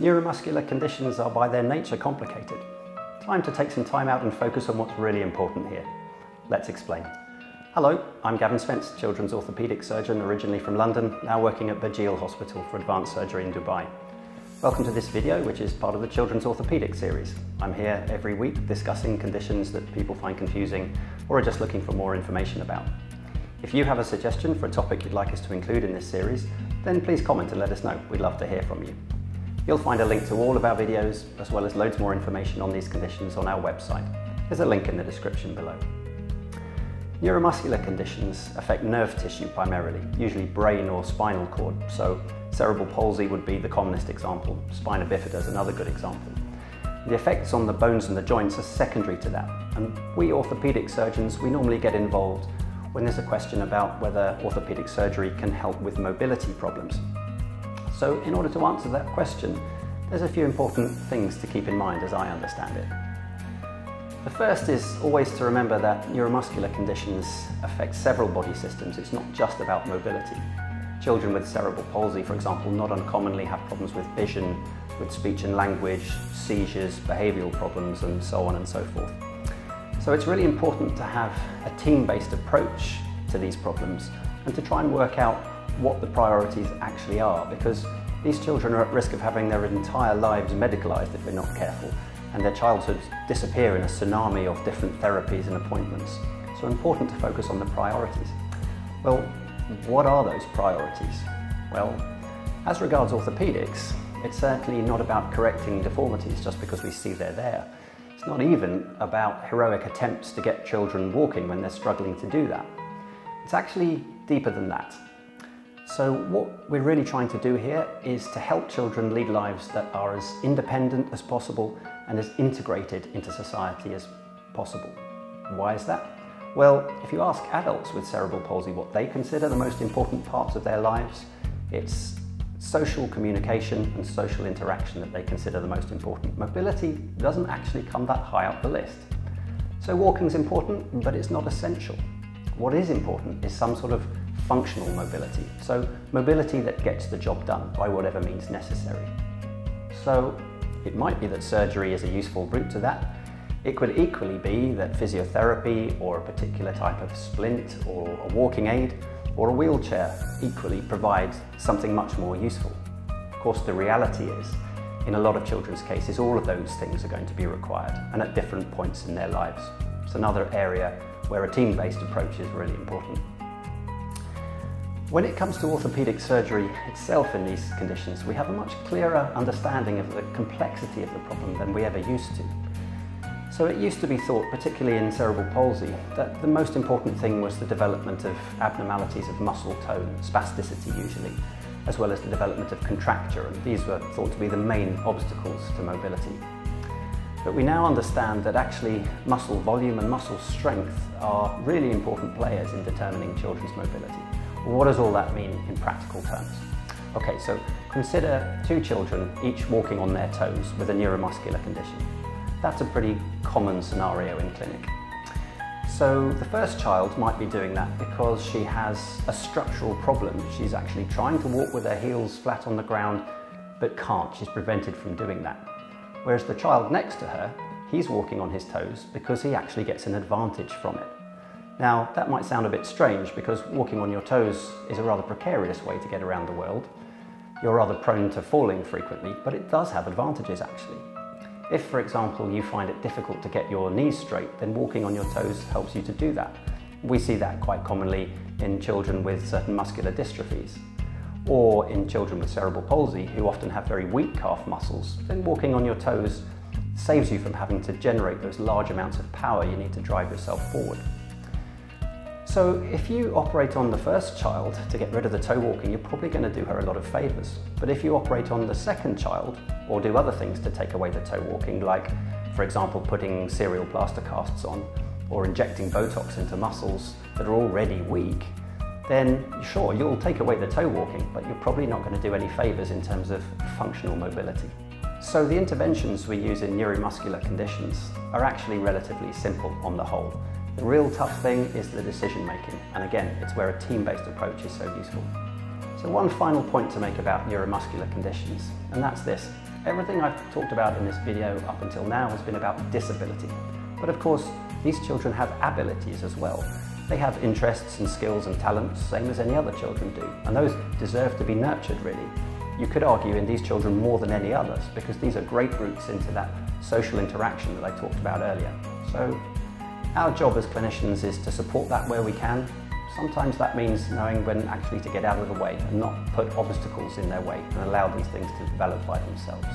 Neuromuscular conditions are by their nature complicated. Time to take some time out and focus on what's really important here. Let's explain. Hello, I'm Gavin Spence, children's orthopaedic surgeon originally from London, now working at Burjeel Hospital for Advanced Surgery in Dubai. Welcome to this video, which is part of the Children's Orthopaedic series. I'm here every week discussing conditions that people find confusing or are just looking for more information about. If you have a suggestion for a topic you'd like us to include in this series, then please comment and let us know. We'd love to hear from you. You'll find a link to all of our videos, as well as loads more information on these conditions on our website. There's a link in the description below. Neuromuscular conditions affect nerve tissue primarily, usually brain or spinal cord, so Cerebral palsy would be the commonest example. Spina bifida is another good example. The effects on the bones and the joints are secondary to that. And we orthopaedic surgeons, we normally get involved when there's a question about whether orthopaedic surgery can help with mobility problems. So in order to answer that question, there's a few important things to keep in mind as I understand it. The first is always to remember that neuromuscular conditions affect several body systems. It's not just about mobility. Children with cerebral palsy, for example, not uncommonly have problems with vision, with speech and language, seizures, behavioural problems, and so on and so forth. So it's really important to have a team-based approach to these problems and to try and work out what the priorities actually are because these children are at risk of having their entire lives medicalised if we're not careful and their childhoods disappear in a tsunami of different therapies and appointments. So important to focus on the priorities. Well, what are those priorities? Well, as regards orthopaedics, it's certainly not about correcting deformities just because we see they're there. It's not even about heroic attempts to get children walking when they're struggling to do that. It's actually deeper than that. So what we're really trying to do here is to help children lead lives that are as independent as possible and as integrated into society as possible. Why is that? Well, if you ask adults with cerebral palsy what they consider the most important parts of their lives, it's social communication and social interaction that they consider the most important. Mobility doesn't actually come that high up the list. So walking's important, but it's not essential. What is important is some sort of functional mobility. So mobility that gets the job done by whatever means necessary. So it might be that surgery is a useful route to that, it could equally be that physiotherapy or a particular type of splint or a walking aid or a wheelchair equally provides something much more useful. Of course, the reality is, in a lot of children's cases, all of those things are going to be required and at different points in their lives. It's another area where a team-based approach is really important. When it comes to orthopaedic surgery itself in these conditions, we have a much clearer understanding of the complexity of the problem than we ever used to. So it used to be thought, particularly in cerebral palsy, that the most important thing was the development of abnormalities of muscle tone, spasticity usually, as well as the development of contracture, and these were thought to be the main obstacles to mobility. But we now understand that actually muscle volume and muscle strength are really important players in determining children's mobility. What does all that mean in practical terms? Okay, so consider two children each walking on their toes with a neuromuscular condition. That's a pretty common scenario in clinic. So the first child might be doing that because she has a structural problem. She's actually trying to walk with her heels flat on the ground, but can't. She's prevented from doing that. Whereas the child next to her, he's walking on his toes because he actually gets an advantage from it. Now, that might sound a bit strange because walking on your toes is a rather precarious way to get around the world. You're rather prone to falling frequently, but it does have advantages actually. If, for example, you find it difficult to get your knees straight, then walking on your toes helps you to do that. We see that quite commonly in children with certain muscular dystrophies or in children with cerebral palsy who often have very weak calf muscles, then walking on your toes saves you from having to generate those large amounts of power you need to drive yourself forward. So if you operate on the first child to get rid of the toe walking, you're probably going to do her a lot of favours. But if you operate on the second child, or do other things to take away the toe walking, like, for example, putting serial plaster casts on, or injecting Botox into muscles that are already weak, then sure, you'll take away the toe walking, but you're probably not going to do any favours in terms of functional mobility. So the interventions we use in neuromuscular conditions are actually relatively simple on the whole. The real tough thing is the decision making, and again, it's where a team-based approach is so useful. So one final point to make about neuromuscular conditions, and that's this. Everything I've talked about in this video up until now has been about disability. But of course, these children have abilities as well. They have interests and skills and talents, same as any other children do, and those deserve to be nurtured really. You could argue in these children more than any others because these are great routes into that social interaction that I talked about earlier. So our job as clinicians is to support that where we can. Sometimes that means knowing when actually to get out of the way and not put obstacles in their way and allow these things to develop by themselves.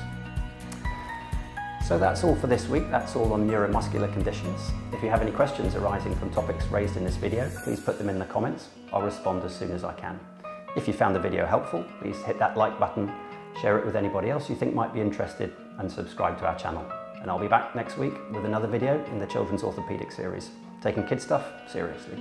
So that's all for this week. That's all on neuromuscular conditions. If you have any questions arising from topics raised in this video, please put them in the comments. I'll respond as soon as I can. If you found the video helpful, please hit that like button, share it with anybody else you think might be interested, and subscribe to our channel. And I'll be back next week with another video in the Children's Orthopaedic series, taking kid stuff seriously.